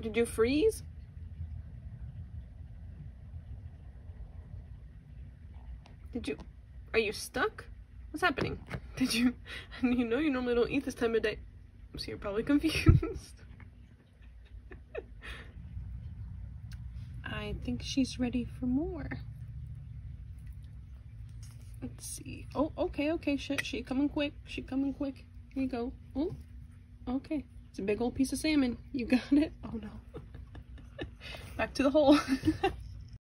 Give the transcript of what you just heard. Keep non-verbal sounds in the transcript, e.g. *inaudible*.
Did you freeze? Did you, are you stuck? What's happening? *laughs* Did you, *laughs* you know you normally don't eat this time of day, so you're probably *laughs* confused. I think she's ready for more. Let's see. Oh, okay, okay. She, she coming quick. She coming quick. Here you go. Oh, okay. It's a big old piece of salmon. You got it? Oh no. Back to the hole. *laughs*